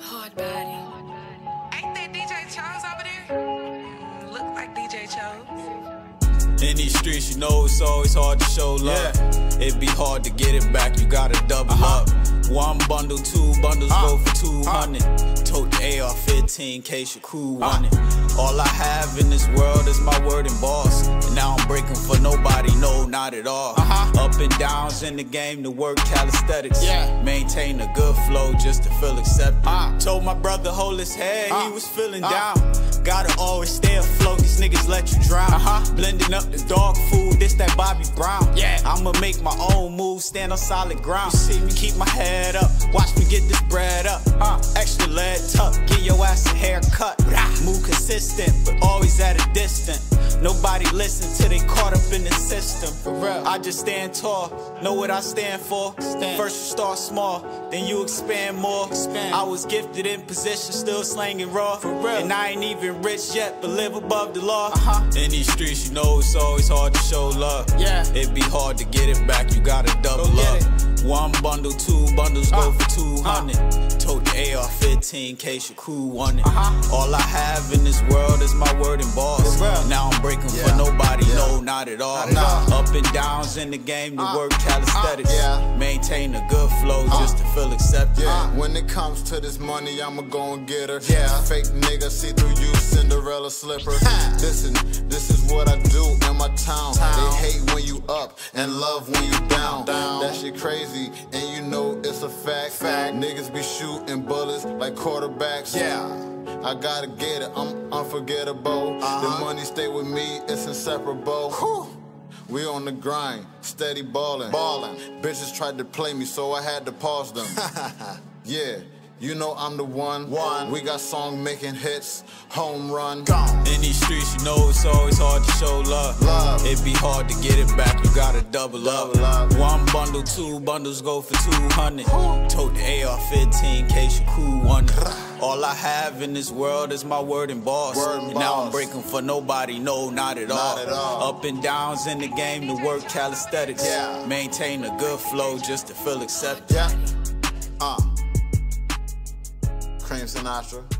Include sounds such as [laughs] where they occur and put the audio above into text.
Hard body. Ain't that DJ Chose over there? Look like DJ Chose. In these streets, you know it's always hard to show love. It'd be hard to get it back, you gotta double Uh-huh. up. One bundle, two bundles Uh, go for 200. Tote the AR 15 in case your crew want it. All I have in this world is my word and boss. And now I'm breaking for nobody, no, not at all. And downs in the game to work calisthenics. Yeah. Maintain a good flow just to feel accepted. Uh. Told my brother hold his head, Uh. he was feeling Uh. down. Gotta always stay afloat, these niggas let you drown. Uh-huh. Blending up the dog food, this that Bobby Brown. Yeah. I'ma make my own move, stand on solid ground. You see me? Keep my head up, watch me get this bread up. Uh. Extra lead tuck, get your ass till they caught up in the system. For real. I just stand tall, know what I stand for. Stand. First you start small, then you expand more. Expand. I was gifted in position, still slanging raw. For real. And I ain't even rich yet, but live above the law. Uh-huh. In these streets, you know it's always hard to show love. Yeah. It be hard to get it back, you gotta double get up. One bundle, two bundles go Uh, for 200. Tote the AR 15 in case your crew want it. Uh-huh. All I have in this world is my word and boss. Now I'm breaking Yeah. for nobody, no, not at all. Not at all. Up and downs in the game to Uh, work calisthenics. uh, yeah. Maintain a good flow just to feel accepted. Yeah, Uh. when it comes to this money, I'ma go and get her. Yeah. Fake nigga, see through you, Cinderella slipper. Listen, this is what I do in my town. Town. They hate when you up and love when you down. Down. That shit crazy, and you know it's a fact. Fact. Niggas be shooting bullets like quarterbacks. Yeah. I gotta get it, I'm unforgettable. Uh-huh. The money stay with me, it's inseparable. Whew. We on the grind, steady ballin'. Ballin'. Bitches tried to play me, so I had to pause them. [laughs] yeah, you know I'm the one. One. We got song making hits, home run. Gone. In these streets, you know it's always hard to show love. Love. It be hard to get it back, you gotta double up. Double up. One bundle, two bundles go for 200. Tote the AR 15 in case your crew want it. All I have in this world is my word and boss. Word and now I'm breaking for nobody, no, not at all. At all. Up and downs in the game to work calisthenics. Yeah. Maintain a good flow just to feel accepted. Yeah. Uh. Cream Sinatra.